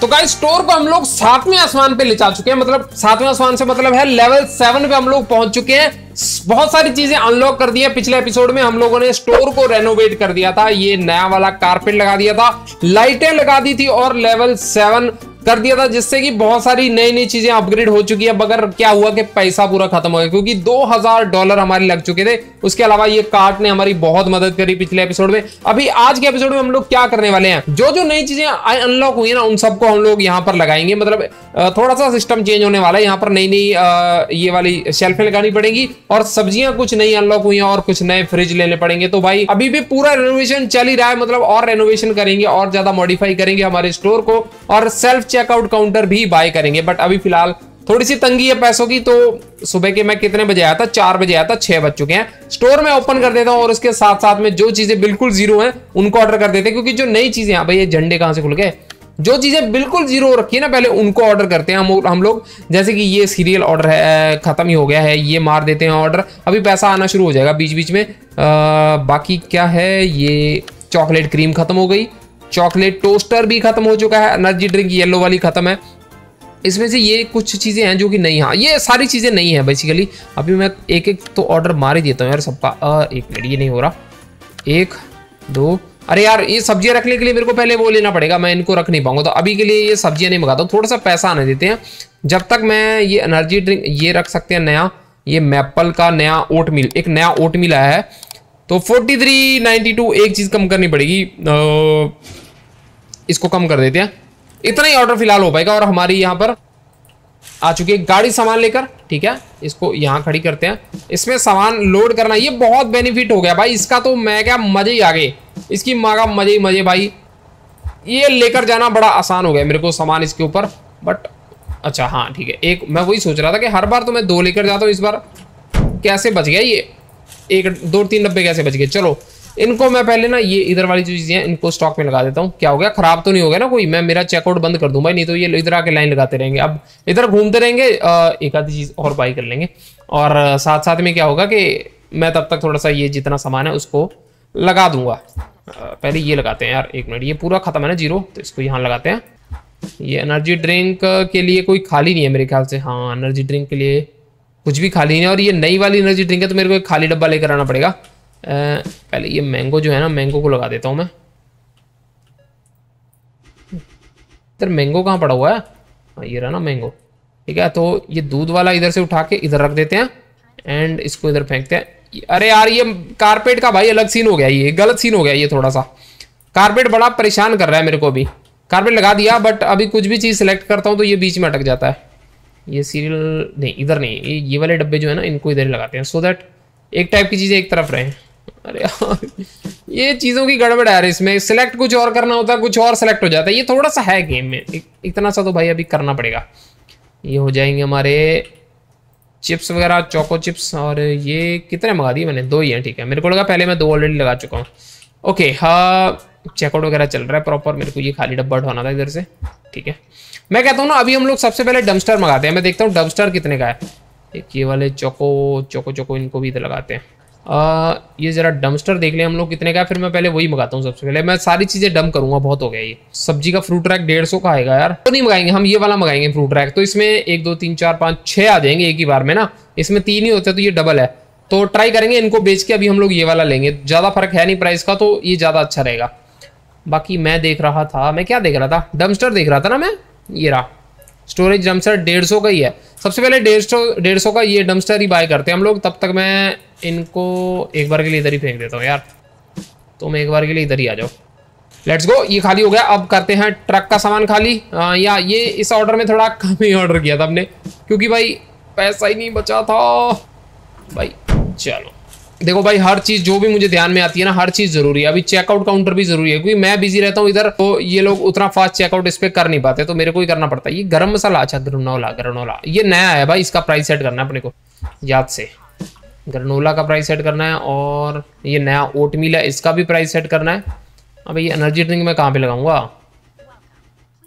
तो guys store को हम लोग सातवें आसमान पे ले जा चुके हैं। मतलब सातवें आसमान से मतलब है लेवल सेवन पे हम लोग पहुँच चुके हैं। बहुत सारी चीज़ें अनलॉक कर दी है। पिछले एपिसोड में हम लोगों ने स्टोर को रेनोवेट कर दिया था। ये नया वाला कारपेट लगा दिया था। लाइटें लगा दी थी और लेवल सेवन कर दिया था, जिससे कि बहुत सारी नई नई चीज़ें अपग्रेड हो चुकी है। मगर क्या हुआ कि पैसा पूरा खत्म हो गया, क्योंकि 2000 डॉलर हमारे लग चुके थे। उसके अलावा ये कार्ट ने हमारी बहुत मदद करी पिछले एपिसोड में। अभी आज के एपिसोड में हम लोग क्या करने वाले हैं? जो जो नई चीज़ें अनलॉक हुई है ना, उन सबको हम लोग यहाँ पर लगाएँगे। मतलब थोड़ा सा सिस्टम चेंज होने वाला है। यहाँ पर नई नई ये वाली शेल्फे लगानी पड़ेगी और सब्ज़ियाँ कुछ नई अनलॉक हुई है और कुछ नए फ्रिज लेने पड़ेंगे। तो भाई, अभी भी पूरा रेनोवेशन चल ही रहा है। मतलब और रेनोवेशन करेंगे, और ज़्यादा मॉडिफाई करेंगे हमारे स्टोर को। और सेल्फ चेकआउट काउंटर भी बाय करेंगे बट अभी फ़िलहाल थोड़ी सी तंगी है पैसों की तो सुबह के मैं कितने बजे आया था? चार बजे आया था, छह बज चुके हैं। स्टोर में ओपन कर देता हूँ और उसके साथ साथ में जो चीज़ें बिल्कुल ज़ीरो हैं, उनको ऑर्डर कर देते हैं, क्योंकि जो नई चीज़ें, हैं भाई, ये झंडे कहाँ से खुल गए? जो चीज़ें बिल्कुल ज़ीरो रखी है ना, पहले उनको ऑर्डर करते हैं हम हम लोग। जैसे कि ये सीरियल ऑर्डर है खत्म ही हो गया है, ये मार देते हैं ऑर्डर अभी पैसा आना शुरू हो जाएगा बीच बीच में बाकी क्या है, ये चॉकलेट क्रीम खत्म हो गई। चॉकलेट टोस्टर भी खत्म हो चुका है, एनर्जी ड्रिंक येलो वाली खत्म है। इसमें से ये कुछ चीज़ें हैं जो कि नहीं हाँ ये सारी चीज़ें नहीं है बेसिकली अभी मैं एक एक तो ऑर्डर मार ही देता हूँ यार सबका। एक मिनट ये नहीं हो रहा। एक, दो, अरे यार, ये सब्ज़ियाँ रखने के लिए मेरे को पहले वो लेना पड़ेगा, मैं इनको रख नहीं पाऊँगा तो अभी के लिए ये सब्ज़ियाँ नहीं मंगाता थोड़ा सा पैसा आने देते हैं। जब तक मैं ये एनर्जी ड्रिंक ये रख सकते हैं नया, ये मैपल का नया ओट मिल एक नया ओट मिल आया है तो फोर्टी थ्री नाइनटी टू एक चीज़ कम करनी पड़ेगी। इसको कम कर देते हैं। इतना ही ऑर्डर फ़िलहाल हो पाएगा और हमारी यहाँ पर आ चुकी है गाड़ी सामान लेकर, ठीक है? इसको यहाँ खड़ी करते हैं। इसमें सामान लोड करना, ये बहुत बेनिफिट हो गया भाई। इसका तो मैं क्या, मज़े ही आ गए। इसकी माँ का मज़े ही मज़े भाई। ये लेकर जाना बड़ा आसान हो गया मेरे को सामान इसके ऊपर। बट अच्छा हाँ ठीक है। एक, मैं वही सोच रहा था कि हर बार तो मैं दो लेकर जाता हूँ इस बार। कैसे बच गया ये? एक दो तीन डब्बे कैसे बच गए? चलो, इनको मैं पहले ना ये इधर वाली जो चीज़ें हैं, इनको स्टॉक में लगा देता हूँ। क्या हो गया? खराब तो नहीं हो गया ना कोई? मैं मेरा चेकआउट बंद कर दूँ भाई नहीं तो ये इधर आके लाइन लगाते रहेंगे। अब इधर घूमते रहेंगे एक आधी चीज़ और बाई कर लेंगे। और साथ साथ में क्या होगा कि मैं तब तक थोड़ा सा ये जितना सामान है उसको लगा दूँगा। पहले ये लगाते हैं यार, एक मिनट, ये पूरा खत्म है ना ज़ीरो? तो इसको यहाँ लगाते हैं। ये एनर्जी ड्रिंक के लिए कोई खाली नहीं है मेरे ख्याल से। हाँ एनर्जी ड्रिंक के लिए कुछ भी खाली नहीं है और ये नई वाली एनर्जी ड्रिंक है तो मेरे को एक खाली डब्बा लेकर आना पड़ेगा। पहले ये मैंगो जो है ना मैंगो को लगा देता हूँ मैं। इधर मैंगो कहाँ पड़ा हुआ है? हाँ ये रहा ना मैंगो ठीक है तो ये दूध वाला इधर से उठा के इधर रख देते हैं एंड इसको इधर फेंकते हैं। अरे यार, ये कारपेट का भाई अलग सीन हो गया ये, गलत सीन हो गया ये थोड़ा सा। कारपेट बड़ा परेशान कर रहा है मेरे को अभी। कारपेट लगा दिया बट अभी कुछ भी चीज़ सिलेक्ट करता हूँ तो ये बीच में अटक जाता है। ये सीरियल नहीं इधर नहीं ये, ये वाले डब्बे जो है ना इनको इधर ही लगाते हैं सो so दैट एक टाइप की चीज़ें एक तरफ़ रहें। अरे ये चीज़ों की गड़बड़ है इसमें सिलेक्ट कुछ और करना होता है कुछ और सिलेक्ट हो जाता है ये थोड़ा सा है गेम में इतना सा तो भाई अभी करना पड़ेगा। ये हो जाएँगे हमारे चिप्स वगैरह चोको चिप्स और ये कितने मंगा दिए मैंने? दो ही हैं ठीक है। मेरे को लगा पहले मैं दो ऑलरेडी लगा चुका हूँ। ओके हाँ चेकआउट वगैरह चल रहा है प्रॉपर मेरे को ये खाली डब्बा उठाना था इधर से ठीक है। मैं कहता हूँ ना अभी हम लोग सबसे पहले डमस्टर मंगाते हैं। मैं देखता हूँ डमस्टर कितने का है। एक ये वाले चोको चोको चोको इनको भी लगाते हैं। आ, ये ज़रा डमस्टर देख लें हम लोग कितने का है फिर मैं पहले वही मंगाता हूँ सबसे पहले। मैं सारी चीज़ें डम करूँगा बहुत हो गया ये। सब्ज़ी का फ्रूट रैक डेढ़ सौ का आएगा यार। तो नहीं मंगाएँगे हम ये वाला मंगाएँगे फ्रूट रैक तो इसमें एक दो तीन चार पाँच छः आ जाएँगे एक ही बार में ना। इसमें तीन ही होते हैं तो ये डबल है। तो ट्राई करेंगे इनको बेच के अभी हम लोग ये वाला लेंगे। ज़्यादा फ़र्क है नहीं प्राइस का तो ये ज़्यादा अच्छा रहेगा। बाकी मैं देख रहा था मैं क्या देख रहा था? डमस्टर देख रहा था ना मैं? ये रहा। स्टोरेज डमस्टर डेढ़ सौ का ही है। सबसे पहले डेढ़ सौ डेढ़ सौ का ये डमस्टर ही बाय करते हैं हम लोग। तब तक मैं इनको एक बार के लिए इधर ही फेंक देता हूँ यार। तुम एक बार के लिए इधर ही आ जाओ। लेट्स गो ये खाली हो गया। अब करते हैं ट्रक का सामान खाली। आ, या ये इस ऑर्डर में थोड़ा कम ही ऑर्डर किया था हमने। क्योंकि भाई पैसा ही नहीं बचा था। भाई चलो। देखो भाई, हर चीज़ जो भी मुझे ध्यान में आती है ना, हर चीज़ ज़रूरी है। अभी चेकआउट काउंटर भी ज़रूरी है, क्योंकि मैं बिज़ी रहता हूँ इधर तो ये लोग उतना फास्ट चेकआउट इस पर कर नहीं पाते तो मेरे को ही करना पड़ता है। ये गर्म मसाला अच्छा ग्रनोला ग्रनोला ये नया है भाई, इसका प्राइस सेट करना है अपने को, याद से। ग्रनोला का प्राइस सेट करना है और ये नया ओट मिल है, इसका भी प्राइस सेट करना है। अब, ये एनर्जी ड्रिंक मैं कहाँ पे लगाऊँगा?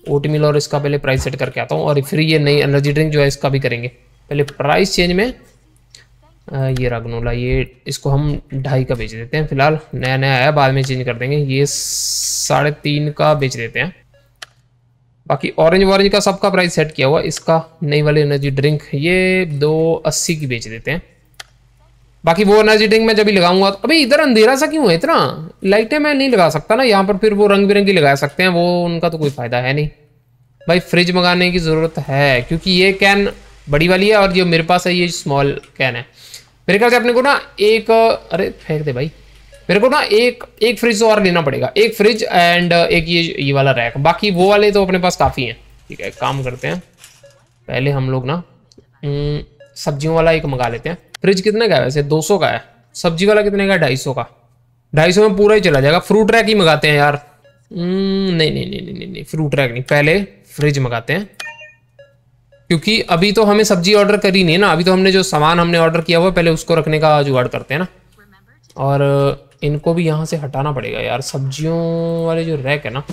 ओट मिल और इसका पहले प्राइस सेट करके आता हूँ, और फिर ये नई एनर्जी ड्रिंक जो है, इसका भी करेंगे। पहले प्राइस चेंज में ये रागनोला, ये इसको हम ढाई का बेच देते हैं फ़िलहाल। नया नया आया, बाद में चेंज कर देंगे। ये साढ़े तीन का बेच देते हैं। बाकी ऑरेंज वॉरेंज का सबका प्राइस सेट किया हुआ, इसका नई वाली एनर्जी ड्रिंक ये दो अस्सी की बेच देते हैं। बाकी वो एनर्जी ड्रिंक मैं जब भी लगाऊँगा तो अभी इधर अंधेरा सा क्यों है इतना? लाइटें मैं नहीं लगा सकता ना, यहाँ पर फिर वो रंग बिरंगी लगा सकते हैं, वो उनका तो कोई फ़ायदा है नहीं। भाई फ्रिज मंगाने की ज़रूरत है, क्योंकि ये कैन बड़ी वाली है और जो मेरे पास है, ये स्मॉल कैन है। मेरे ख्याल से अपने को ना एक अरे फेंक दे भाई। मेरे को ना एक एक फ्रिज और लेना पड़ेगा। एक फ्रिज एंड एक ये ये वाला रैक बाकी वो वाले तो अपने पास काफ़ी हैं। ठीक है काम करते हैं। पहले हम लोग ना हम्म, सब्जियों वाला एक मंगा लेते हैं। फ्रिज कितने का है वैसे? 200 का है। सब्ज़ी वाला कितने का ढाई सौ का। ढाई सौ में पूरा ही चला जाएगा। फ्रूट रैक ही मंगाते हैं यार। नहीं नहीं नहीं नहीं नहीं फ्रूट रैक नहीं। पहले फ्रिज मंगाते हैं। क्योंकि अभी तो हमें सब्ज़ी ऑर्डर करी नहीं है ना, अभी तो हमने जो सामान हमने ऑर्डर किया हुआ पहले उसको रखने का जुगाड़ करते हैं ना। और, इनको भी यहाँ से हटाना पड़ेगा यार, सब्जियों वाले जो रैक है ना,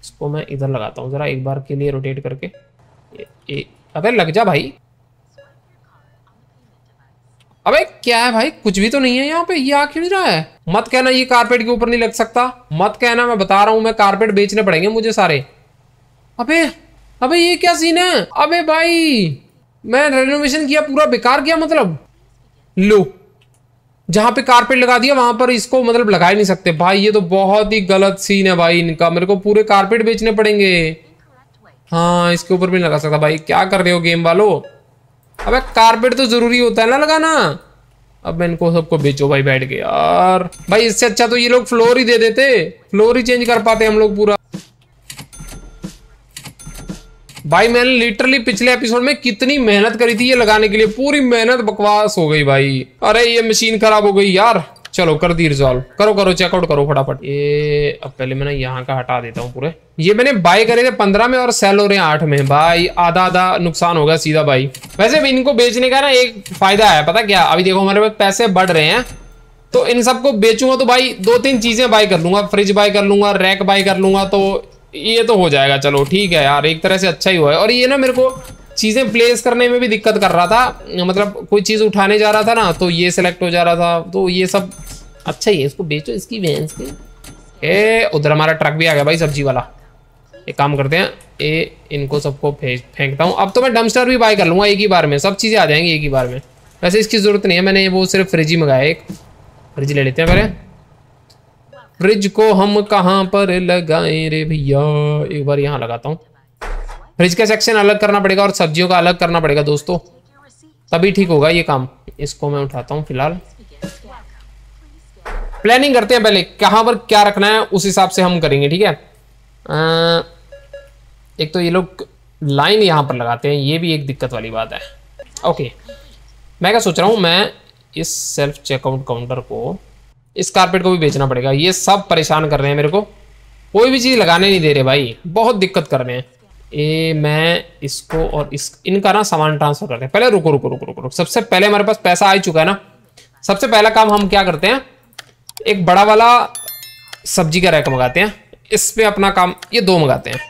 इसको मैं इधर लगाता हूँ, ज़रा एक बार के लिए रोटेट करके। अबे लग जा भाई। अबे क्या है भाई, कुछ भी तो नहीं है यहाँ पे, ये आ क्यों रहा है। मत कहना ये कारपेट के ऊपर नहीं लग सकता, मत कहना मैं बता रहा हूँ, मैं कारपेट बेचने पड़ेंगे मुझे सारे। अबे अबे, ये क्या सीन है? अबे भाई मैं रेनोवेशन किया, पूरा बेकार किया मतलब। लो, जहाँ पे कारपेट लगा दिया, वहाँ पर इसको मतलब लगा ही नहीं सकते। भाई, ये तो बहुत ही गलत सीन है भाई इनका। मेरे को पूरे कारपेट बेचने पड़ेंगे। हाँ इसके ऊपर भी लगा सकता भाई। क्या कर रहे हो गेम वालों? अबे कारपेट तो ज़रूरी होता है ना लगाना। अब मैं इनको सबको बेचो भाई, बैठ के यार। भाई, इससे अच्छा तो ये लोग फ्लोर ही दे देते। फ्लोर ही चेंज कर पाते हम लोग पूरा। भाई, मैंने लिटरली पिछले एपिसोड में कितनी मेहनत करी थी ये लगाने के लिए। पूरी मेहनत बकवास हो गई भाई। अरे, ये मशीन खराब हो गई यार। चलो, कर दी रिजॉल्व करो करो चेकआउट करो फटाफट। ये अब पहले मैं यहाँ का हटा देता हूँ पूरे। ये मैंने बाय करे थे पंद्रह में और सेल हो रहे हैं आठ में। भाई आधा आधा नुकसान होगा सीधा भाई। वैसे भी इनको बेचने का ना एक फ़ायदा है, पता क्या? अभी देखो, हमारे पास पैसे बढ़ रहे हैं। तो इन सबको बेचूँगा तो भाई दो तीन चीज़ें बाय कर लूँगा। फ्रिज बाय कर लूँगा रैक बाय कर लूँगा तो ये तो हो जाएगा, चलो ठीक है यार, एक तरह से अच्छा ही हुआ है। और ये ना मेरे को चीज़ें प्लेस करने में भी दिक्कत कर रहा था मतलब कोई चीज़ उठाने जा रहा था ना तो ये सिलेक्ट हो जा रहा था तो ये सब अच्छा ही है, इसको बेचो, इसकी वैंस के। ए, उधर हमारा ट्रक भी आ गया भाई, सब्ज़ी वाला। एक काम करते हैं, ए, इनको सबको फेंकता हूँ। अब तो मैं डमस्टर भी बाय कर लूँगा एक ही बार में, सब चीज़ें आ जाएँगी एक ही बार में। वैसे इसकी ज़रूरत नहीं है, मैंने वो सिर्फ़ फ्रिज ही मंगाया एक। फ्रिज ले लेते हैं पहले। फ्रिज को हम कहाँ पर लगाएँ रे भैया? एक बार यहाँ लगाता हूँ। फ्रिज का सेक्शन अलग करना पड़ेगा और सब्जियों का अलग करना पड़ेगा दोस्तों। तभी ठीक होगा ये काम। इसको मैं उठाता हूँ फ़िलहाल। प्लानिंग करते हैं पहले, कहाँ पर क्या रखना है, उस हिसाब से हम करेंगे, ठीक है? एक तो ये लोग लाइन यहाँ पर लगाते हैं, ये भी एक दिक्कत वाली बात है। ओके मैं क्या सोच रहा हूँ, मैं इस सेल्फ चेकआउट काउंटर को इस कारपेट को भी बेचना पड़ेगा। ये सब परेशान कर रहे हैं मेरे को। कोई भी चीज़ लगाने नहीं दे रहे भाई। बहुत दिक्कत कर रहे हैं। ए, मैं इसको और इस, इनका ना सामान ट्रांसफ़र करते हैं। पहले रुको रुको रुको रुको रुको। सबसे पहले हमारे पास पैसा आ चुका है ना। सबसे पहला काम हम क्या करते हैं? एक बड़ा वाला सब्ज़ी का रैक मंगाते हैं। इस पे अपना काम, ये दो मंगाते हैं।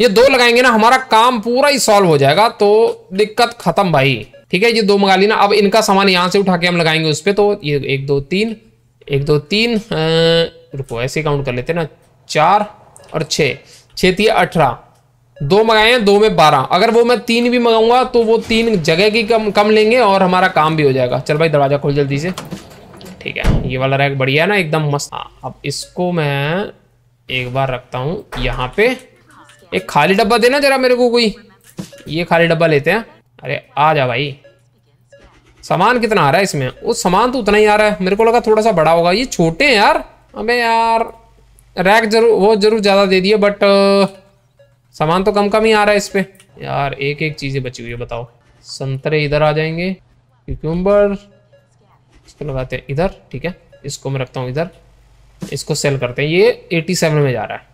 ये दो लगाएँगे ना, हमारा काम पूरा ही सॉल्व हो जाएगा। तो दिक्कत खत्म भाई। ठीक है, ये दो मंगा ली ना। अब इनका सामान यहाँ से उठा के हम लगाएँगे उस पर तो ये एक, दो, तीन एक, दो, तीन रुको, ऐसे काउंट कर लेते ना, चार और छः छः थी अठारह। दो मंगाए हैं, दो में बारह। अगर वो मैं तीन भी मंगाऊँगा तो वो तीन जगह की कम कम लेंगे और हमारा काम भी हो जाएगा। चल भाई, दरवाज़ा खोल जल्दी से। ठीक है, ये वाला रैक बढ़िया है ना, एकदम मस्त। हाँ अब इसको मैं एक बार रखता हूँ यहाँ पे। एक खाली डब्बा देना जरा मेरे को कोई। ये खाली डब्बा लेते हैं। अरे, आ जा भाई। सामान कितना आ रहा है इसमें? वो सामान तो उतना ही आ रहा है। मेरे को लगा थोड़ा सा बड़ा होगा। ये छोटे हैं यार। अबे यार, रैक ज़रूर, वो ज़रूर ज़्यादा दे दिए बट सामान तो कम कम ही आ रहा है इस पर यार एक एक चीज़ें बची हुई है, बताओ। संतरे इधर आ जाएँगे क्यूम्बर इसको लगाते हैं इधर, ठीक है? इसको मैं रखता हूँ इधर। इसको सेल करते हैं। ये 87 में जा रहा है।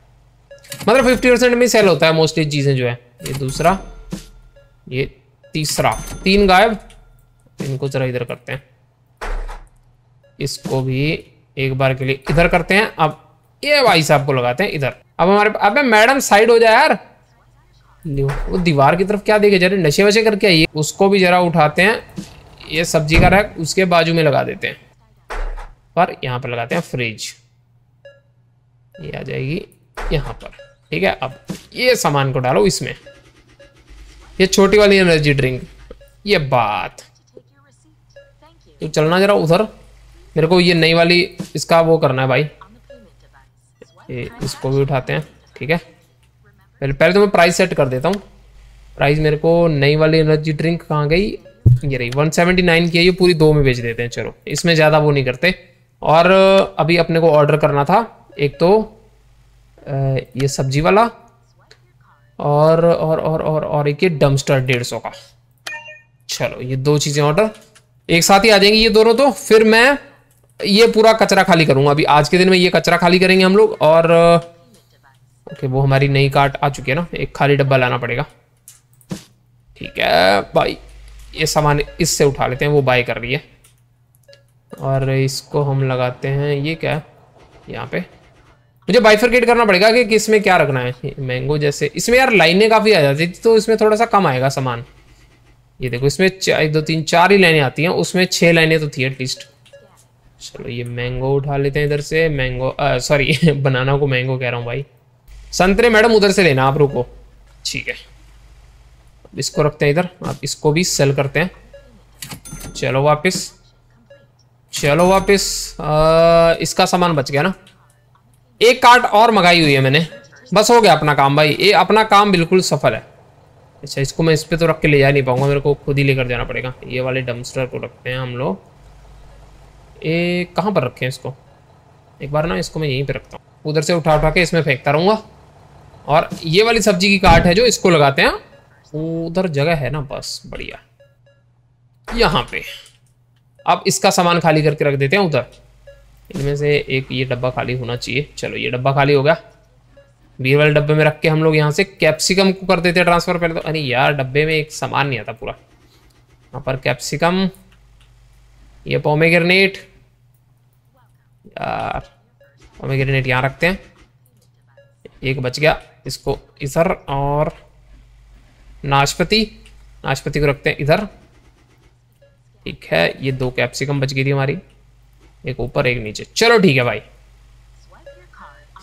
मतलब 50 परसेंट में सेल होता है मोस्टली चीज़ें जो है। ये दूसरा, ये तीसरा। तीन गायब। इनको जरा इधर करते हैं। इसको भी एक बार के लिए इधर करते हैं। अब ये भाई साहब को लगाते हैं इधर। अब हमारे अबे मैडम साइड हो जाए यार। वो दीवार की तरफ़ क्या देखे? जरा नशे वशे करके आइए उसको भी जरा उठाते हैं। ये सब्ज़ी का रैक उसके बाजू में लगा देते हैं। पर यहाँ पर लगाते हैं फ्रिज ये आ जाएगी यहाँ पर। ठीक है, अब ये सामान को डालो इसमें। ये छोटी वाली एनर्जी ड्रिंक ये बात। तो चलना जरा उधर। मेरे को ये नई वाली, इसका वो करना है भाई। ये इसको भी उठाते हैं, ठीक है। पहले पहले तो मैं प्राइस सेट कर देता हूँ। प्राइस मेरे को नई वाली एनर्जी ड्रिंक कहाँ गई? ये रही 179 की है, ये पूरी दो में बेच देते हैं, चलो। इसमें ज़्यादा वो नहीं करते। और अभी अपने को ऑर्डर करना था, एक तो ये सब्ज़ी वाला, और और और और और एक ये डमस्टर डेढ़ सौ का। चलो, ये दो चीज़ें ऑर्डर एक साथ ही आ जाएँगे ये दोनों तो। फिर मैं ये पूरा कचरा खाली करूँगा। अभी आज के दिन में ये कचरा खाली करेंगे हम लोग और, ओके, वो हमारी नई कार्ट आ चुकी है ना। एक खाली डब्बा लाना पड़ेगा। ठीक है, भाई, ये सामान इससे उठा लेते हैं, वो बाय कर रही है। और इसको हम लगाते हैं, ये क्या है? यहाँ पे। मुझे बाइफरकेट करना पड़ेगा कि किसमें क्या रखना है? मैंगो जैसे। इसमें यार लाइनें काफ़ी आ जाती थी तो इसमें थोड़ा सा कम आएगा सामान। ये देखो, इसमें एक, दो, तीन, चार ही लाइनें आती हैं, उसमें छः लाइनें तो थी एटलीस्ट चलो, ये मैंगो उठा लेते हैं इधर से मैंगो सॉरी बनाना को मैंगो कह रहा हूँ भाई। संतरे मैडम, उधर से लेना आप, रुको। ठीक है। इसको रखते हैं इधर, आप इसको भी सेल करते हैं। चलो वापस। चलो वापस। इसका सामान बच गया ना। एक कार्ट और मंगाई हुई है मैंने। बस हो गया अपना काम भाई। ये अपना काम बिल्कुल सफल है। अच्छा इसको मैं इस पर तो रख के ले जा नहीं पाऊँगा, मेरे को खुद ही लेकर जाना पड़ेगा। ये वाले डमस्टर को रखते हैं हम लोग। ये कहाँ पर रखें इसको? एक बार ना इसको मैं यहीं पर रखता हूँ। उधर से उठा उठा के इसमें फेंकता रहूँगा। और ये वाली सब्ज़ी की काट है जो, इसको लगाते हैं। उधर जगह है ना, बस, बढ़िया। यहाँ पे। अब इसका सामान खाली करके रख देते हैं उधर। इनमें से एक ये डब्बा खाली होना चाहिए। चलो, ये डब्बा खाली हो गया। बीर वाले डब्बे में रख के हम लोग यहाँ से कैप्सिकम को कर देते हैं ट्रांसफ़र पहले तो। अरे यार, डब्बे में एक सामान नहीं आता पूरा। यहाँ पर कैप्सिकम ये पोमेग्रेनेट यार पोमेग्रेनेट यहाँ रखते हैं। एक बच गया, इसको इधर और नाशपति। नाशपति को रखते हैं इधर। ठीक है, ये दो कैप्सिकम बच गई थी हमारी। एक ऊपर, एक नीचे। चलो ठीक है भाई।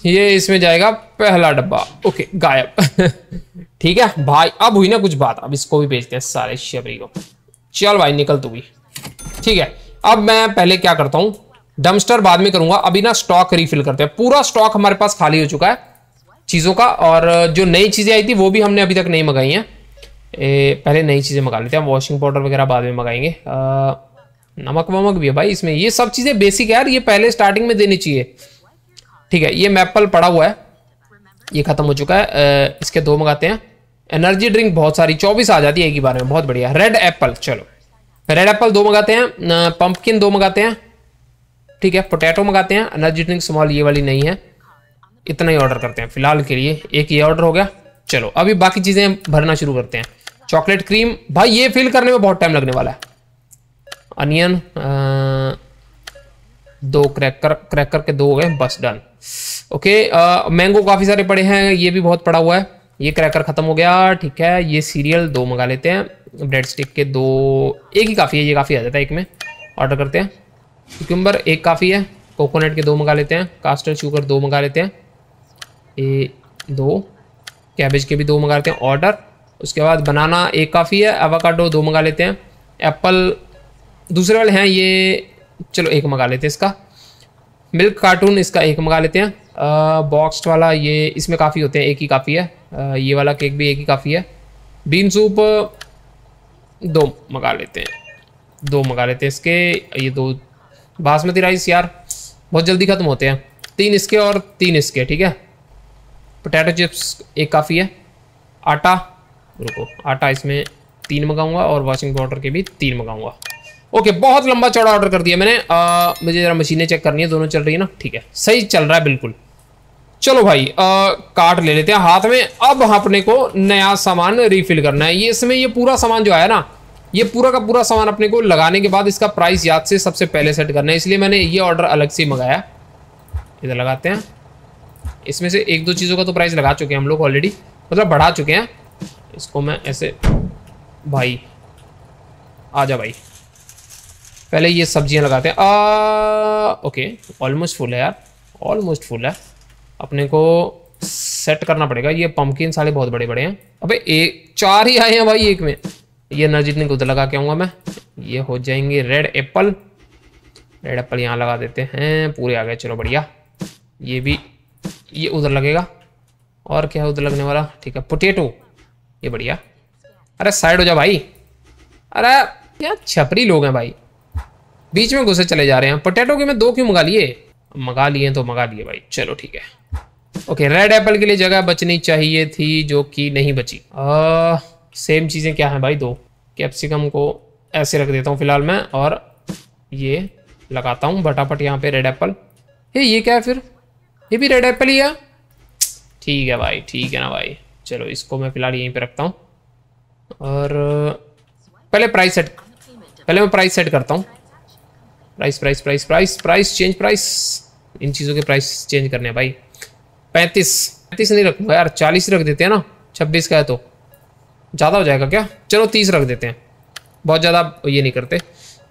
ये इसमें जाएगा पहला डब्बा। ओके गायब। ठीक है, भाई, अब हुई ना कुछ बात। अब इसको भी भेजते हैं सारे शबरी को चल भाई, निकल तू भी। ठीक है, अब मैं पहले क्या करता हूँ? डमस्टर बाद में करूँगा। अभी ना स्टॉक रिफिल करते हैं। पूरा स्टॉक हमारे पास खाली हो चुका है चीज़ों का, और जो नई चीज़ें आई थी, वो भी हमने अभी तक नहीं मंगाई हैं। पहले नई चीज़ें मंगा लेते हैं। वॉशिंग पाउडर वगैरह बाद में मंगाएँगे। नमक वमक भी है भाई इसमें। ये सब चीज़ें बेसिक है यार। ये पहले स्टार्टिंग में देनी चाहिए। ठीक है, ये मैपल पड़ा हुआ है। ये खत्म हो चुका है। इसके दो मंगाते हैं। एनर्जी ड्रिंक बहुत सारी, चौबीस आ जाती है एक ही बार में, बहुत बढ़िया। रेड एप्पल, चलो। रेड एप्पल दो मंगाते हैं पंपकिन दो मंगाते हैं। ठीक है, पोटैटो मंगाते हैं। एनर्जी ड्रिंक स्मॉल ये वाली नहीं है। इतना ही ऑर्डर करते हैं, फ़िलहाल के लिए। एक ये ऑर्डर हो गया। चलो, अभी बाकी चीज़ें भरना शुरू करते हैं। Chocolate cream. भाई, ये फिल करने में बहुत टाइम लगने वाला है। अनियन दो क्रैकर क्रैकर के दो हो गए, बस डन। ओके मैंगो काफ़ी सारे पड़े हैं, ये भी बहुत पड़ा हुआ है। ये क्रैकर ख़त्म हो गया, ठीक है। ये सीरियल दो मंगा लेते हैं। ब्रेड स्टिक के दो, एक ही काफ़ी है, ये काफ़ी आ जाता है एक में। ऑर्डर करते हैं। क्यूम्बर एक काफ़ी है कोकोनट के दो मंगा लेते हैं। कास्टर शुगर दो मंगा लेते हैं। ए, दो। कैबेज के भी दो मंगा लेते हैं ऑर्डर उसके बाद बनाना एक काफ़ी है एवाकाडो दो मंगा लेते हैं। एप्पल दूसरे वाले हैं, ये चलो एक मंगा लेते हैं इसका। मिल्क कार्टून इसका एक मंगा लेते हैं। बॉक्स वाला ये इसमें काफ़ी होते हैं एक ही काफ़ी है। आ, ये वाला केक भी एक ही काफ़ी है। बीन सूप दो मंगा लेते हैं। दो मंगा लेते हैं इसके। ये दो बासमती राइस यार बहुत जल्दी ख़त्म होते हैं। तीन इसके और तीन इसके ठीक है? पोटैटो चिप्स एक काफ़ी है। आटा रुको आटा इसमें तीन मंगाऊँगा और वॉशिंग पाउडर के भी तीन मंगाऊँगा। ओके बहुत लंबा चौड़ा ऑर्डर कर दिया मैंने। आ, मुझे ज़रा मशीनें चेक करनी है दोनों चल रही है ना? ठीक है। सही चल रहा है बिल्कुल। चलो भाई आ, कार्ड ले लेते हैं हाथ में। अब अपने को नया सामान रिफिल करना है। ये इसमें ये पूरा सामान जो आया ना ये पूरा का पूरा सामान अपने को लगाने के बाद इसका प्राइस याद से सबसे पहले सेट करना है। इसलिए मैंने ये ऑर्डर अलग से मंगाया। इधर लगाते हैं। इसमें से एक दो चीज़ों का तो प्राइस लगा चुके हैं हम लोग ऑलरेडी मतलब बढ़ा चुके हैं। इसको मैं ऐसे भाई आ जा भाई। पहले ये सब्ज़ियाँ लगाते हैं। आ, ओके ऑलमोस्ट फुल है यार। ऑलमोस्ट फुल है। अपने को सेट करना पड़ेगा। ये पंपकिन साले बहुत बड़े बड़े हैं। अबे एक चार ही आए हैं भाई एक में। ये एनर्जी ड्रिंक उधर लगा के आऊँगा मैं। ये हो जाएँगे रेड एप्पल रेड एप्पल यहाँ लगा देते हैं। पूरे आ गए। चलो बढ़िया। ये भी ये उधर लगेगा। और क्या है उधर लगने वाला? ठीक है पोटेटो ये बढ़िया। अरे साइड हो जा भाई। अरे क्या? छपरी लोग हैं भाई। बीच में घुसे चले जा रहे हैं। पोटैटो के मैं दो क्यों मंगा लिए? मंगा लिए तो मंगा लिए भाई। चलो ठीक है। ओके रेड एप्पल के लिए जगह बचनी चाहिए थी जो कि नहीं बची। आ, सेम चीज़ें क्या हैं भाई? दो। कैप्सिकम को ऐसे रख देता हूँ फ़िलहाल मैं और ये लगाता हूँ बटापट यहाँ पे रेड एप्पल ये ये क्या है फिर? ये भी रेड एप्पल ही है? ठीक है भाई ठीक है ना भाई। चलो इसको मैं फ़िलहाल यहीं पे रखता हूँ। और पहले प्राइस सेट पहले मैं प्राइस सेट करता हूँ। Price price price price price change price इन चीज़ों के प्राइस चेंज करने हैं भाई। पैंतीस पैंतीस नहीं रखूँगा यार, चालीस रख देते हैं ना, छब्बीस का है तो। ज़्यादा हो जाएगा क्या? चलो तीस रख देते हैं। बहुत ज़्यादा ये नहीं करते।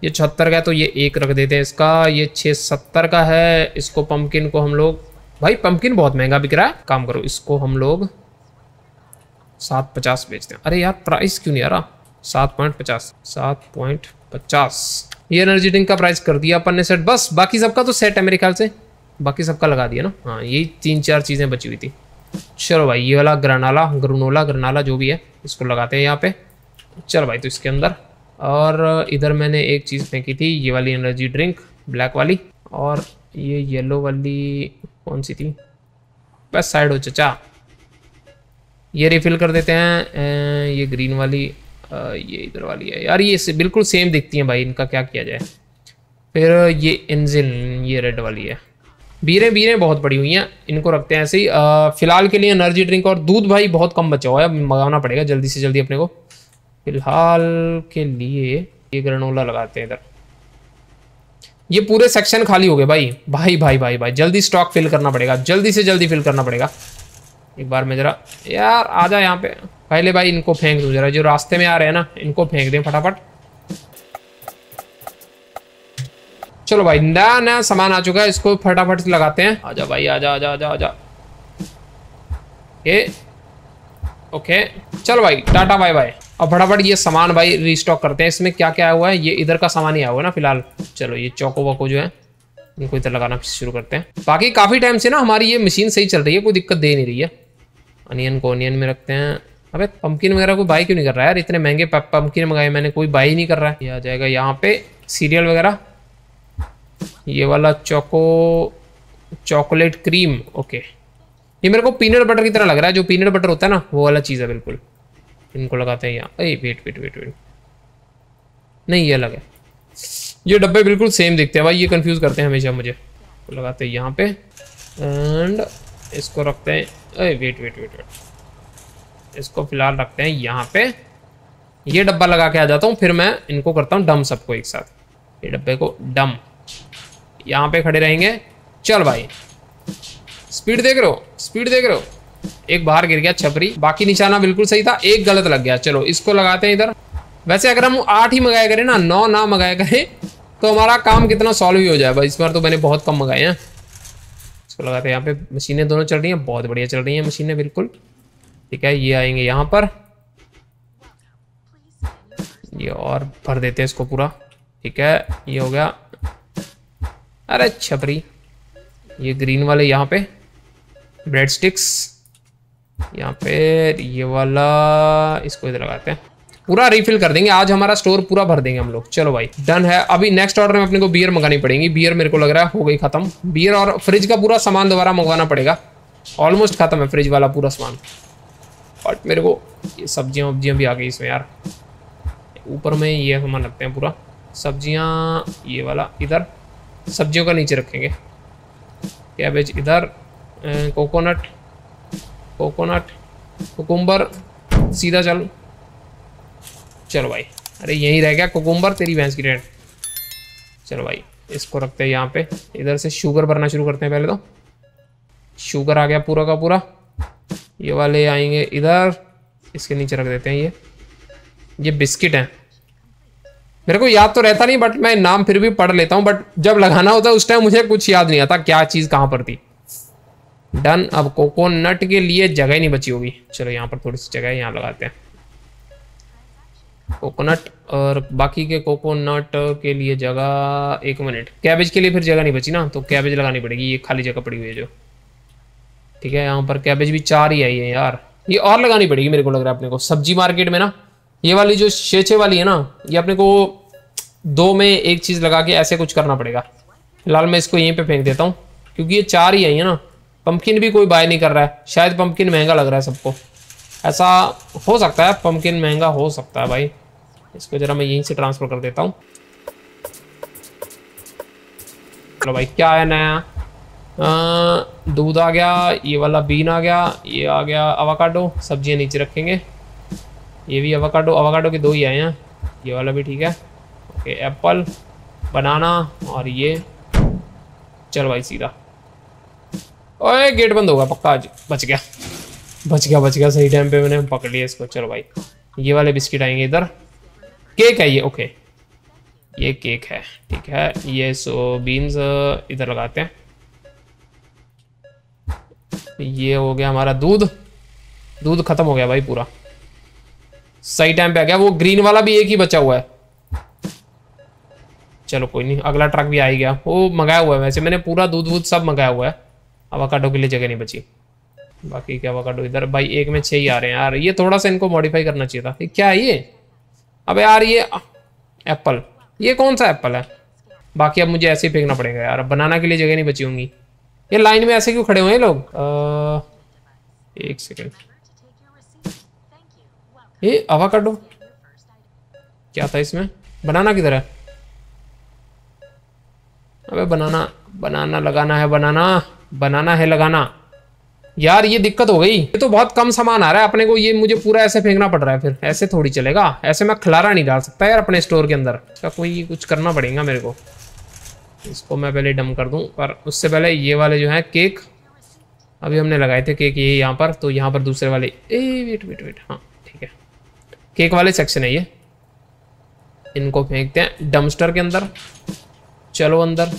ये छहत्तर का है तो ये एक रख देते हैं इसका। ये छः सत्तर का है, इसको पंपकिन को हम लोग भाई पंपकिन बहुत महँगा बिक रहा है। काम करो, इसको हम लोग सात पचास बेचते हैं। अरे यार प्राइस क्यों नहीं आ रहा? सात पॉइंट पचास, सात पॉइंट पचास। ये एनर्जी ड्रिंक का प्राइस कर दिया अपन ने सेट बस, बाकी सबका तो सेट है मेरे ख्याल से। बाकी सबका लगा दिया ना। हाँ यही तीन चार चीज़ें बची हुई थी। चलो भाई, ये वाला ग्रनाला ग्रनोला ग्रनाला जो भी है, इसको लगाते हैं यहाँ पे। चलो भाई तो इसके अंदर। और इधर मैंने एक चीज़ फेंकी थी, ये वाली एनर्जी ड्रिंक ब्लैक वाली। और ये येलो वाली कौन सी थी? बस साइड हो, चचा। ये रिफ़िल कर देते हैं ये ग्रीन वाली। ये इधर वाली है। यार ये से, बिल्कुल सेम दिखती हैं भाई इनका क्या किया जाए? फिर ये इंजिन ये रेड वाली है। बीरें बीरें बहुत पड़ी हुई हैं इनको रखते हैं ऐसे ही। फ़िलहाल के लिए एनर्जी ड्रिंक और दूध भाई बहुत कम बचा हुआ है मंगाना पड़ेगा जल्दी से जल्दी अपने को। फ़िलहाल के लिए ये ग्रनोला लगाते हैं इधर। ये पूरे सेक्शन खाली हो गए भाई। भाई भाई भाई भाई जल्दी स्टॉक फिल करना पड़ेगा जल्दी से जल्दी फिल करना पड़ेगा। एक बार मैं जरा यार आ जा यहाँ पे। पहले भाई इनको फेंक दो जरा, जो रास्ते में आ रहे हैं ना, इनको फेंक दें फटाफट। चलो भाई, नया नया सामान आ चुका है, इसको फटाफट से लगाते हैं। आजा भाई, आजा आजा आजा आजा। ओके, चलो भाई, टाटा, बाय बाय। अब फटाफट ये सामान भाई रिस्टॉक करते हैं, इसमें क्या क्या हुआ है, ये इधर का सामान ही आया हुआ है ना, फ़िलहाल। चलो, ये चौको वोको जो है, इनको इधर लगाना शुरू करते हैं। बाकी काफ़ी टाइम से ना, हमारी ये मशीन सही चल रही है, कोई दिक्कत दे नहीं रही है। अनियन को अनियन में रखते हैं। अबे पंपकिन वगैरह को बाई क्यों नहीं कर रहा है यार? इतने महँगे पंपकिन मंगाए मैंने, कोई बाई नहीं कर रहा है। ये आ जाएगा यहाँ पे सीरियल वगैरह। ये वाला चोको चॉकलेट क्रीम ओके ये मेरे को पीनट बटर की तरह लग रहा है, जो पीनट बटर होता है ना, वो वाला चीज़ है बिल्कुल। इनको लगाते हैं यहाँ। अरे वेट वेट वेट वेट नहीं, ये अलग है। ये डब्बे बिल्कुल सेम दिखते हैं। भाई, ये कंफ्यूज करते हैं हमेशा मुझे। तो लगाते हैं यहाँ पे। एंड इसको रखते हैं। अरे वेट वेट वेट वेट इसको फ़िलहाल रखते हैं यहाँ पे। ये डब्बा लगा के आ जाता हूँ, फिर मैं इनको करता हूँ डम सबको एक साथ। ये डब्बे को डम। यहाँ पे खड़े रहेंगे। चल भाई। स्पीड देख रहे हो? स्पीड देख रहे हो? एक बाहर गिर गया छपरी। बाकी निशाना बिल्कुल सही था, एक गलत लग गया। चलो, इसको लगाते हैं इधर। वैसे अगर हम आठ ही मंगाया करें ना, नौ ना मंगाया करें तो हमारा काम कितना सॉल्व ही हो जाए। इस बार तो मैंने बहुत कम मंगाए हैं। इसको लगाते हैं। यहाँ पे मशीनें दोनों चल रही हैं, बहुत बढ़िया चल रही हैं मशीनें, बिल्कुल। ठीक है, ये आएँगे यहाँ पर। ये और भर देते हैं इसको पूरा। ठीक है, ये हो गया। अरे छपरी, ये ग्रीन वाले यहाँ पे। ब्रेड स्टिक्स यहाँ पे ये वाला, इसको इधर लगाते हैं। पूरा रिफिल कर देंगे, आज हमारा स्टोर पूरा भर देंगे हम लोग। चलो भाई डन है। अभी नेक्स्ट ऑर्डर में अपने को बियर मंगानी पड़ेगी। बियर मेरे को लग रहा है, हो गई खत्म। बियर और फ्रिज का पूरा सामान दोबारा मंगवाना पड़ेगा। ऑलमोस्ट खत्म है फ्रिज वाला पूरा सामान। बट मेरे को ये सब्ज़ियाँ वब्जियाँ भी आ गई इसमें यार। ऊपर में ये सामान रखते हैं पूरा। सब्ज़ियाँ, ये वाला, इधर। सब्जियों का नीचे रखेंगे। कैबेज इधर कोकोनट कोकोनट, कोकुम्बर, सीधा चल। चलो भाई। अरे यहीं रह गया कोकुम्बर, तेरी भैंस की रेड चलो भाई, इसको रखते हैं यहाँ पे। इधर से शुगर भरना शुरू करते हैं पहले तो। शुगर आ गया पूरा का पूरा। ये वाले आएँगे इधर, इसके नीचे रख देते हैं ये। ये बिस्किट हैं। मेरे को याद तो रहता नहीं बट मैं नाम फिर भी पढ़ लेता हूँ बट जब लगाना होता है उस टाइम मुझे कुछ याद नहीं आता क्या चीज़ कहाँ पर थी। डन अब कोकोनट के लिए जगह नहीं बची होगी। चलो यहाँ पर थोड़ी सी जगह यहाँ लगाते हैं। कोकोनट और बाकी के कोकोनट के लिए जगह, एक मिनट। कैबेज के लिए फिर जगह नहीं बची ना तो कैबेज लगानी पड़ेगी, ये खाली जगह पड़ी हुई है जो। ठीक है, यहाँ पर कैबेज भी चार ही आई है यार। ये और लगानी पड़ेगी मेरे को लग रहा है अपने को। सब्ज़ी मार्केट में ना, ये वाली जो छे छे वाली है ना, ये अपने को दो में एक चीज़ लगा के ऐसे कुछ करना पड़ेगा। फ़िलहाल मैं इसको यहीं पे फेंक देता हूँ, क्योंकि ये चार ही आई है ना। पंपकिन भी कोई बाय नहीं कर रहा है। शायद पंपकिन महँगा लग रहा है सबको। ऐसा हो सकता है पंपकिन महँगा हो सकता है भाई। इसको जरा मैं यहीं से ट्रांसफ़र कर देता हूँ। चलो भाई, क्या है नया? दूध आ गया, ये वाला बीन आ गया, ये आ गया अवाकाडो सब्ज़ियाँ नीचे रखेंगे। ये भी अवाकाडो अवाकाडो के दो ही आए हैं। ये वाला भी ठीक है। ओके एप्पल बनाना और ये चलो भाई सीधा ओए गेट बंद होगा पक्का आज। बच गया। बच गया बच गया। सही टाइम पे मैंने पकड़ लिया इसको चलो भाई ये वाले बिस्किट आएँगे इधर। केक है ये, ओके। ये केक है, ठीक है। ये सो बीन्स इधर लगाते हैं। ये हो गया हमारा दूध। दूध खत्म हो गया भाई पूरा। सही टाइम पे आ गया। वो ग्रीन वाला भी एक ही बचा हुआ है। चलो कोई नहीं, अगला ट्रक भी आ ही गया। वो मंगाया हुआ है वैसे। मैंने पूरा दूध वूध सब मंगाया हुआ है। अवाकाडो के लिए जगह नहीं बची। बाकी क्या अवाकाडो इधर? भाई एक में छह ही आ रहे हैं यार। ये थोड़ा सा इनको मॉडिफाई करना चाहिए था। क्या है ये? अब यार ये एप्पल ये कौन सा एप्पल है? बाकी अब मुझे ऐसे ही फेंकना पड़ेगा यार। बनाना के लिए जगह नहीं बची होंगी। ये लाइन में ऐसे क्यों खड़े हुए हैं लोग? एक सेकेंड ये अवाकाडो क्या था इसमें? बनाना किधर है? अबे बनाना बनाना, लगाना है, बनाना बनाना है, लगाना। यार, ये दिक्कत हो गई। ये तो बहुत कम सामान आ रहा है। अपने को ये मुझे पूरा ऐसे फेंकना पड़ रहा है फिर। ऐसे थोड़ी चलेगा। ऐसे मैं खिलारा नहीं डाल सकता यार अपने स्टोर के अंदर। क्या कोई कुछ करना पड़ेगा मेरे को। इसको मैं पहले डम कर दूँ, पर उससे पहले ये वाले जो है केक, अभी हमने लगाए थे केक ये यहाँ पर तो यहाँ पर दूसरे वाले, ए वेट वेट वेट हाँ ठीक है। केक वाले सेक्शन है ये। इनको फेंकते हैं डमस्टर के अंदर। चलो अंदर।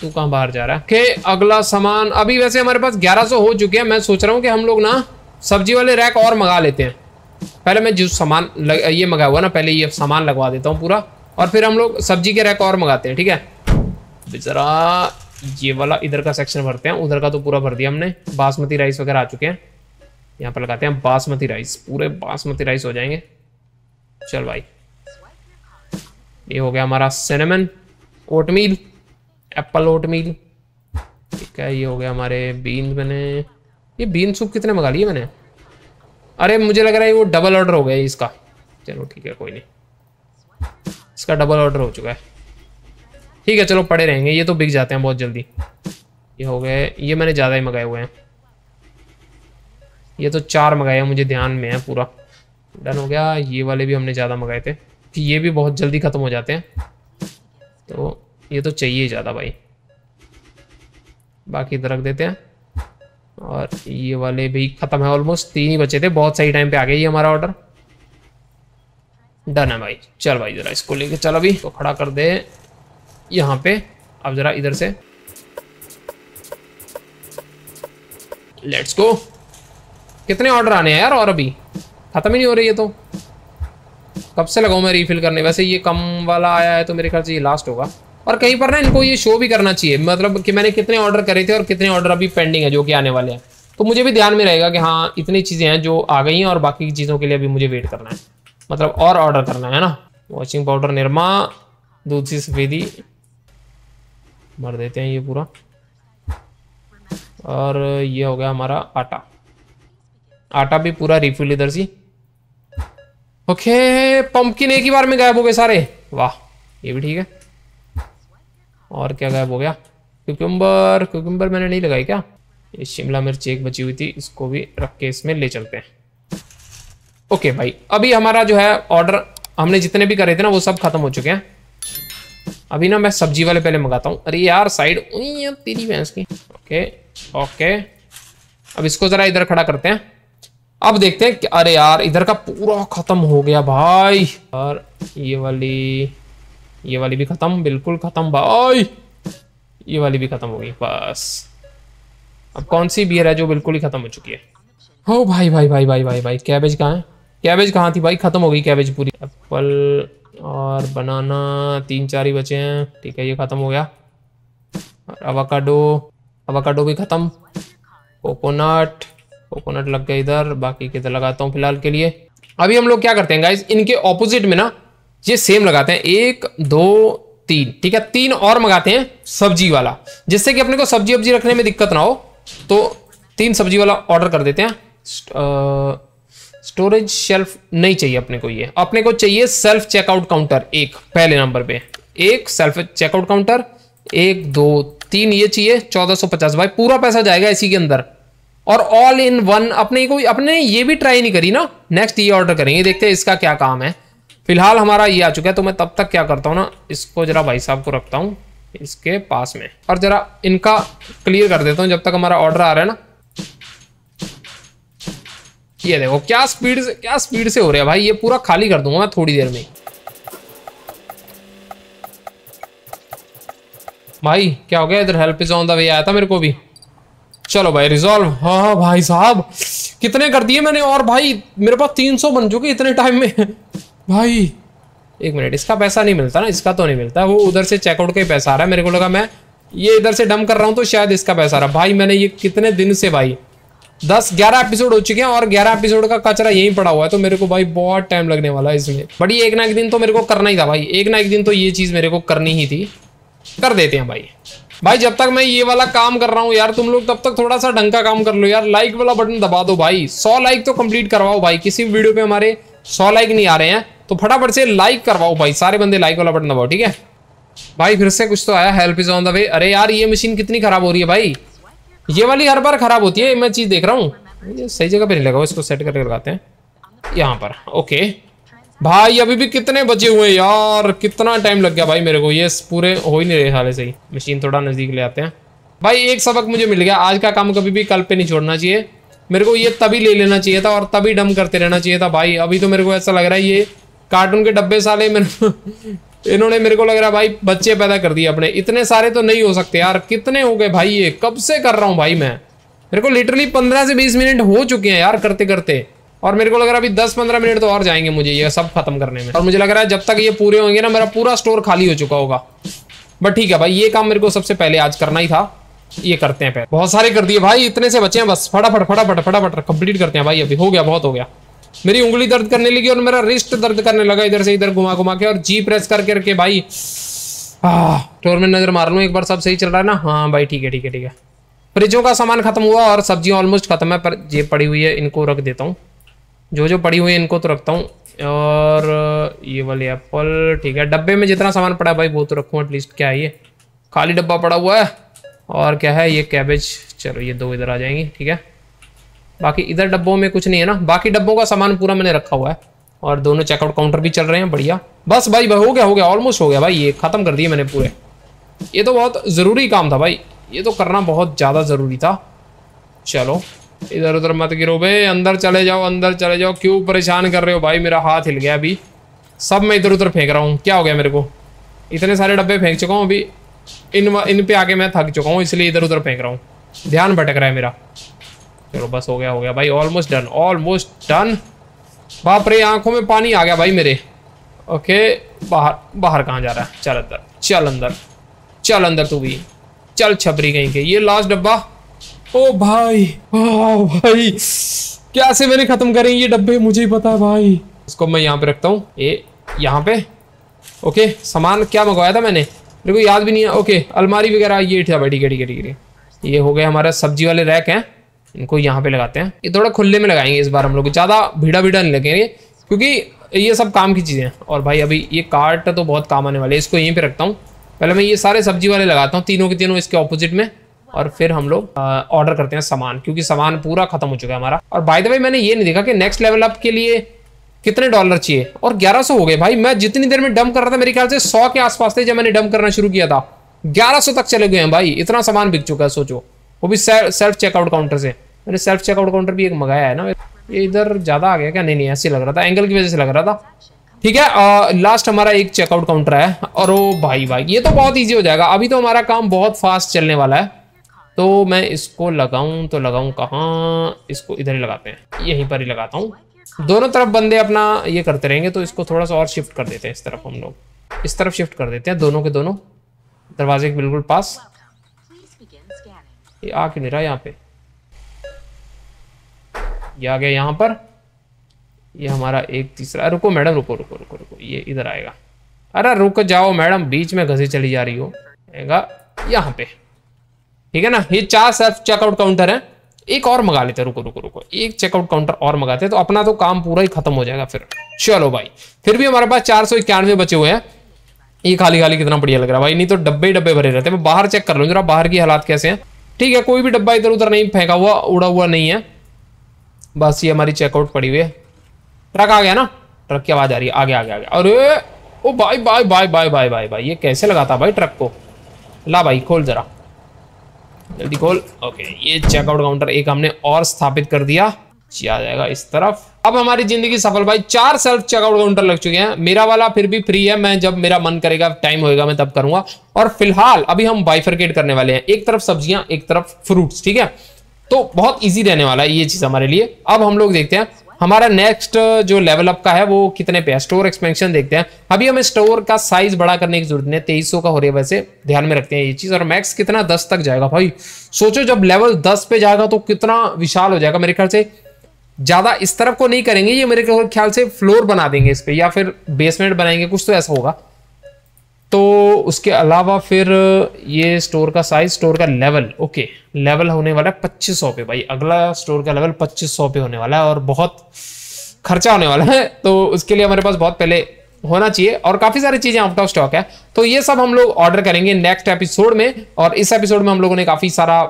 तू कहाँ बाहर जा रहा है? के अगला सामान। अभी वैसे हमारे पास 1100 हो चुके हैं। मैं सोच रहा हूँ कि हम लोग ना सब्ज़ी वाले रैक और मंगा लेते हैं। पहले मैं जो सामान ये मंगाया हुआ ना, पहले ये सामान लगवा देता हूँ पूरा। और फिर हम लोग सब्ज़ी के रैक और मंगाते हैं, ठीक है? ज़रा ये वाला इधर का सेक्शन भरते हैं, उधर का तो पूरा भर दिया हमने। बासमती राइस वगैरह आ चुके हैं। यहाँ पर लगाते हैं बासमती राइस पूरे बासमती राइस हो जाएँगे। चल भाई। ये हो गया हमारा सिनेमन ओटमील एप्पल ओटमील ठीक है, ये हो गया हमारे बीन बने ये बीन सूप कितने मंगा लिए मैंने? अरे मुझे लग रहा है वो डबल ऑर्डर हो गया इसका। चलो ठीक है, कोई नहीं। इसका डबल ऑर्डर हो चुका है। ठीक है, चलो पड़े रहेंगे। ये तो बिक जाते हैं बहुत जल्दी। ये हो गए। ये मैंने ज़्यादा ही मंगाए हुए हैं। ये तो चार मंगाए हैं, मुझे ध्यान में है पूरा। डन हो गया। ये वाले भी हमने ज़्यादा मंगाए थे। कि ये भी बहुत जल्दी ख़त्म हो जाते हैं। तो ये तो चाहिए ज़्यादा भाई। बाकी इधर रख देते हैं। और ये वाले भी ख़त्म है। ऑलमोस्ट तीन ही बचे थे। बहुत सही टाइम पे आ गया ये हमारा ऑर्डर डन है भाई। चल भाई, ज़रा इसको लेके चल अभी। तो खड़ा कर दे। यहाँ पे। अब ज़रा इधर से। लेट्स गो कितने ऑर्डर आने हैं यार और अभी? ख़त्म ही नहीं हो रही है तो। कब से लगाऊँ मैं रीफिल करने? वैसे ये कम वाला आया है तो मेरे ख्याल से ये लास्ट होगा। और कहीं पर ना इनको ये शो भी करना चाहिए। मतलब कि मैंने कितने ऑर्डर करे थे और कितने ऑर्डर अभी पेंडिंग है, जो कि आने वाले हैं। तो मुझे भी ध्यान में रहेगा कि हाँ इतनी चीज़ें हैं जो आ गई हैं और बाकी चीज़ों के लिए अभी मुझे वेट करना है। मतलब और ऑर्डर करना है ना? वॉशिंग पाउडर निर्मा दूध सी सफ़ेदी भर देते हैं ये पूरा। और ये हो गया हमारा आटा। आटा भी पूरा रिफिल इधर सी। ओके पंपकिन एक ही बार में गायब हो गए सारे। वाह, ये भी ठीक है। और क्या गायब हो गया? क्यूकम्बर क्यूकम्बर मैंने नहीं लगाई क्या? ये शिमला मिर्च एक बची हुई थी, इसको भी रख के इसमें ले चलते हैं। ओके okay, भाई। अभी हमारा जो है ऑर्डर हमने जितने भी करे थे ना, वो सब खत्म हो चुके हैं। अभी ना मैं सब्ज़ी वाले पहले मंगाता हूँ। अरे यार साइड तेरी भैंस की। ओके ओके अब इसको ज़रा इधर खड़ा करते हैं। अब देखते हैं अरे यार, इधर का पूरा खत्म हो गया भाई। और ये वाली ये वाली भी ख़त्म, बिल्कुल ख़त्म भाई। ये वाली भी ख़त्म हो गई, बस। अब कौन सी बियर है जो बिल्कुल ही खत्म हो चुकी है? हो भाई भाई भाई भाई भाई भाई कैबेज कहाँ है? कैबेज कहाँ थी भाई? खत्म हो गई कैबेज पूरी। एप्पल और बनाना तीन चार ही बचे हैं। ठीक है, ये खत्म हो गया। और अवाकाडो अवाकाडो भी खत्म। कोकोनट कोकोनट लग गया इधर। बाकी किधर लगाता हूँ फ़िलहाल के लिए। अभी हम लोग क्या करते हैं गाइज़ इनके ऑपोजिट में ना, ये सेम लगाते हैं। एक, दो, तीन। ठीक है, तीन और मंगाते हैं सब्ज़ी वाला। जिससे कि अपने को सब्ज़ी वब्जी रखने में दिक्कत ना हो। तो तीन सब्ज़ी वाला ऑर्डर कर देते हैं। स्टोरेज शेल्फ नहीं चाहिए अपने को ये। अपने को चाहिए सेल्फ चेकआउट काउंटर, एक, पहले नंबर पे। एक, सेल्फ चेकआउट काउंटर। एक, दो, तीन, ये चाहिए, चौदह सौ पचास भाई, पूरा पैसा जाएगा इसी के अंदर। और ऑल इन वन अपने को, अपने ये भी ट्राई नहीं करी ना। नेक्स्ट ये ऑर्डर करेंगे देखते हैं इसका क्या काम है। फ़िलहाल हमारा ये आ चुका है तो मैं तब तक क्या करता हूँ ना, इसको जरा भाई साहब को रखता हूँ, इसके पास में। और जरा इनका क्लियर कर देता हूँ, जब तक हमारा ऑर्डर आ रहा है ना। ये देखो क्या स्पीड से क्या स्पीड से हो रहा है भाई? ये पूरा खाली कर दूँगा मैं थोड़ी देर में। भाई क्या हो गया? इधर help is on the way आया था मेरे को भी। चलो भाई रिजॉल्व हाँ, भाई साहब कितने कर दिए मैंने? और भाई मेरे पास तीन सौ बन चुके इतने टाइम में। भाई एक मिनट इसका पैसा नहीं मिलता ना? इसका तो नहीं मिलता। वो उधर से चेकआउट का ही पैसा आ रहा है। मेरे को लगा मैं ये इधर से डम कर रहा हूँ तो शायद इसका पैसा आ रहा। भाई मैंने ये कितने दिन से भाई दस ग्यारह एपिसोड हो चुके हैं और ग्यारह एपिसोड का कचरा यहीं पड़ा हुआ है तो मेरे को भाई बहुत टाइम लगने वाला है इसमें बट ये एक ना एक दिन तो मेरे को करना ही था भाई। एक ना एक दिन तो ये चीज़ मेरे को करनी ही थी। कर देते हैं भाई। भाई, जब तक मैं ये वाला काम कर रहा हूँ यार, तुम लोग तब तक थोड़ा सा ढंग का काम कर लो यार। लाइक वाला बटन दबा दो भाई। सौ लाइक तो कंप्लीट करवाओ भाई। किसी भी वीडियो पे हमारे सौ लाइक नहीं आ रहे हैं तो फटाफट से लाइक करवाओ भाई। सारे बंदे लाइक वाला बटन दबाओ, ठीक है? भाई, फिर से कुछ तो आया। Help is on the way अरे यार, ये मशीन कितनी खराब हो रही है भाई। ये वाली हर बार खराब होती है मैं चीज़ देख रहा हूँ। सही जगह पे नहीं लगा इसको सेट करके लगाते हैं। यहाँ पर ओके भाई, अभी भी कितने बचे हुए यार? कितना टाइम लग गया भाई मेरे को। ये पूरे हो ही नहीं रहे हाले सही मशीन थोड़ा नज़दीक ले आते हैं। भाई, एक सबक मुझे मिल गया। आज का काम कभी भी कल पे नहीं छोड़ना चाहिए। मेरे को ये तभी ले लेना चाहिए था और तभी डम करते रहना चाहिए था। भाई, अभी तो मेरे को ऐसा लग रहा है ये कार्टून के डब्बे साले मेरे इन्होंने मेरे को लग रहा भाई, बच्चे पैदा कर दिए अपने। इतने सारे तो नहीं हो सकते यार। कितने हो गए भाई ये? कब से कर रहा हूँ भाई मैं? मेरे को लिटरली पंद्रह से बीस मिनट हो चुके हैं यार करते करते और मेरे को लग रहा है अभी दस पंद्रह मिनट तो और जाएँगे मुझे ये सब खत्म करने में। और मुझे लग रहा है जब तक ये पूरे होंगे ना, मेरा पूरा स्टोर खाली हो चुका होगा। बट ठीक है भाई, ये काम मेरे को सबसे पहले आज करना ही था। ये करते हैं पहले। बहुत सारे कर दिए भाई, इतने से बचे हैं बस। फटाफट फटाफट फटाफट कंप्लीट करते हैं भाई, अभी हो गया, बहुत हो गया। मेरी उंगली दर्द करने लगी और मेरा रिस्ट दर्द करने लगा इधर से इधर घुमा घुमा के और जी प्रेस करके रखे, भाई। स्टोर में नज़र मार लूँ, एक बार सब सही चल रहा है ना? हाँ भाई, ठीक है ठीक है ठीक है। फ्रिजों का सामान खत्म हुआ और सब्ज़ी ऑलमोस्ट खत्म है, पर ये पड़ी हुई है, इनको रख देता हूँ। जो जो पड़ी हुई है, इनको तो रखता हूँ। और ये वाले एप्पल ठीक है। डब्बे में जितना सामान पड़ा है, भाई, वो तो रखूँ एटलीस्ट क्या है ये? खाली डब्बा पड़ा हुआ है, और क्या है ये कैबेज चलो, ये दो इधर आ जाएँगी, ठीक है। बाकी इधर डब्बों में कुछ नहीं है ना। बाकी डब्बों का सामान पूरा मैंने रखा हुआ है। और दोनों चेकआउट काउंटर भी चल रहे हैं, बढ़िया। बस भाई भाई, हो गया हो गया ऑलमोस्ट हो गया भाई, ये ख़त्म कर दिए मैंने पूरे। ये तो बहुत ज़रूरी काम था भाई। ये तो करना बहुत ज़्यादा ज़रूरी था। चलो, इधर उधर मत गिरो भाई अंदर चले जाओ, अंदर चले जाओ। क्यों परेशान कर रहे हो भाई? मेरा हाथ हिल गया अभी। सब मैं इधर उधर फेंक रहा हूँ। क्या हो गया मेरे को? इतने सारे डब्बे फेंक चुका हूँ अभी। इन इन पे आके मैं थक चुका हूँ, इसलिए इधर उधर फेंक रहा हूँ। ध्यान भटक रहा है मेरा। चलो बस हो गया हो गया। भाई ऑलमोस्ट डन ऑलमोस्ट डन बाप रे, आँखों में पानी आ गया भाई मेरे। ओके बाहर बाहर कहाँ जा रहा है? चल अंदर चल अंदर चल अंदर तू भी। चल छपरी कहीं के। ये लास्ट डब्बा। ओ भाई ओ भाई। कैसे मैंने खत्म करे? ये डब्बे, मुझे ही पता है भाई। इसको मैं यहाँ पे रखता हूँ। ये यहाँ पे। ओके सामान क्या मंगवाया था मैंने? मेरे को याद भी नहीं है। ओके अलमारी वगैरह, ये था भाई, ठीक है ठीक है ठीक है। ये हो गए हमारा सब्ज़ी वाले रैक हैं। इनको यहाँ पे लगाते हैं। ये थोड़ा खुले में लगाएँगे इस बार हम लोग। ज़्यादा भीड़ा भीड़ा नहीं लगेंगे, क्योंकि ये सब काम की चीज़ें हैं। और भाई अभी ये कार्ट तो बहुत काम आने वाले इसको यहीं पे रखता हूँ। पहले मैं ये सारे सब्ज़ी वाले लगाता हूँ, तीनों के तीनों इसके ऑपोजिट में। और फिर हम लोग ऑर्डर करते हैं सामान, क्योंकि सामान पूरा खत्म हो चुका है हमारा। और बाय द वे मैंने ये नहीं देखा कि नेक्स्ट लेवल अप के लिए कितने डॉलर चाहिए। और 1100 हो गए। भाई मैं जितनी देर में डंप कर रहा था, मेरे ख्याल से 100 के आसपास थे जब मैंने डंप करना शुरू किया था। 1100 तक चले गए हैं भाई। इतना सामान बिक चुका है, सोचो। वो भी सेल्फ चेकआउट काउंटर से। मैंने सेल्फ चेकआउट काउंटर भी एक मंगाया है ना। ये इधर ज़्यादा आ गया क्या? नहीं नहीं ऐसे लग रहा था। एंगल की वजह से लग रहा था। ठीक है आ, लास्ट हमारा एक चेकआउट काउंटर है। और ओ भाई भाई ये तो बहुत ईजी हो जाएगा। अभी तो हमारा काम बहुत फास्ट चलने वाला है। तो मैं इसको लगाऊँ तो लगाऊँ कहाँ? इसको इधर ही लगाते हैं। यहीं पर ही लगाता हूँ। दोनों तरफ़ बंदे अपना ये करते रहेंगे तो इसको थोड़ा सा और शिफ्ट कर देते हैं इस तरफ़ हम लोग। इस तरफ़ शिफ्ट कर देते हैं दोनों के दोनों। दरवाजे के बिल्कुल पास। ये आ क्यों नहीं रहा यहाँ पे। ये आ गया यहाँ पर। ये हमारा एक तीसरा, रुको मैडम, रुको रुको रुको रुको, ये इधर आएगा। अरे रुक जाओ मैडम, बीच में घसी चली जा रही हो। आएगा यहाँ पे। ठीक है ना? ये चार सेल्फ चेकआउट काउंटर है। एक और मंगा लेते रुको रुको रुको। एक चेकआउट काउंटर और मंगाते तो अपना तो काम पूरा ही खत्म हो जाएगा फिर। चलो भाई। फिर भी हमारे पास चार सौ इक्यानवे बचे हुए हैं। ये खाली खाली कितना बढ़िया लग रहा है भाई। नहीं तो डब्बे डब्बे भरे रहते हैं। मैं बाहर चेक कर लूँ। जरा बाहर की हालात कैसे हैं? ठीक है, कोई भी डब्बा इधर उधर नहीं फेंका हुआ, उड़ा हुआ नहीं है। बस ये हमारी चेकआउट पड़ी हुई है। ट्रक आ गया ना? ट्रक की आवाज़ आ रही है। आगे आगे आगे। अरे, ओ भाई भाई भाई भाई भाई भाई भाई, ये कैसे लगाता भाई ट्रक को? ला भाई, खोल जरा। जल्दी खोल। ओके ये चेकआउट काउंटर एक हमने और स्थापित कर दिया। आ जाएगा इस तरफ़। अब हमारी ज़िंदगी सफल, भाई, चार सेल्फ चेकआउट काउंटर लग चुके हैं। मेरा वाला फिर भी फ्री है, मैं जब मेरा मन करेगा टाइम होएगा, मैं तब करूँगा। और फ़िलहाल, अभी हम बाइफरकेट करने वाले हैं। एक तरफ़ सब्ज़ियाँ, एक तरफ़ फ्रूट्स ठीक है? तो बहुत इजी रहने वाला है ये चीज़ हमारे लिए। अब हम लोग देखते हैं, हमारा नेक्स्ट जो लेवल अप का है, वो कितने पे है? स्टोर एक्सपेंशन देखते हैं। अभी हमें स्टोर का साइज़ बड़ा करने की ज़रूरत नहीं तेईस का हो रही है वैसे। ध्यान में रखते हैं ये चीज़। और मैक्स कितना? दस तक जाएगा, भाई। सोचो जब लेवल दस पे जाएगा तो कितना विशाल हो जाएगा मेरे ख्याल से। ज़्यादा इस तरफ़ को नहीं करेंगे, ये मेरे ख्याल से फ्लोर बना देंगे इस पे, या फिर बेसमेंट बनाएँगे, कुछ तो ऐसा होगा। तो उसके अलावा फिर ये स्टोर का साइज़ स्टोर का लेवल ओके लेवल होने वाला है पच्चीस पे भाई, अगला स्टोर का लेवल पच्चीस पे होने वाला है और बहुत खर्चा होने वाला है तो उसके लिए हमारे पास बहुत पहले होना चाहिए और काफ़ी सारी चीज़ें आउट ऑफ़ स्टॉक है। तो ये सब हम लोग ऑर्डर करेंगे नेक्स्ट एपिसोड में और इस एपिसोड में हम लोगों ने काफ़ी सारा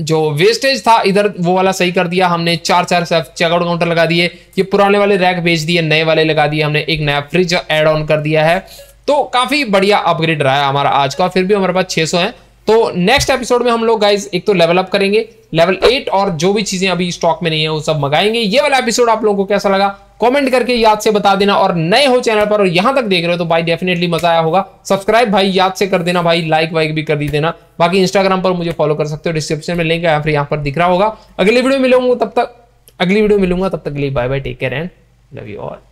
जो वेस्टेज था, इधर वो वाला सही कर दिया, हमने चार चार चेकआउट काउंटर लगा दिए। ये पुराने वाले रैक बेच दिए, नए वाले लगा दिए, हमने एक नया फ्रिज एड ऑन कर दिया है। तो काफ़ी बढ़िया अपग्रेड रहा है हमारा आज का, फिर भी हमारे पास 600 है। तो नेक्स्ट एपिसोड में हम लोग गाइज़ एक तो लेवल अप करेंगे लेवल एट और जो भी चीज़ें अभी स्टॉक में नहीं है, वो सब मंगाएँगे। ये वाला एपिसोड आप लोगों को कैसा लगा कमेंट करके याद से बता देना और नए हो चैनल पर और यहाँ तक देख रहे हो तो भाई डेफिनेटली मज़ा आया होगा। सब्सक्राइब भाई, याद से कर देना भाई लाइक वाइक भी कर दी देना। बाकी इंस्टाग्राम पर मुझे फॉलो कर सकते हो डिस्क्रिप्शन में लिंक है फिर यहाँ पर दिख रहा होगा। अगली वीडियो मिलूँगा तब तक, अगली वीडियो मिलूँगा, तब तक लिए bye bye take care and love you all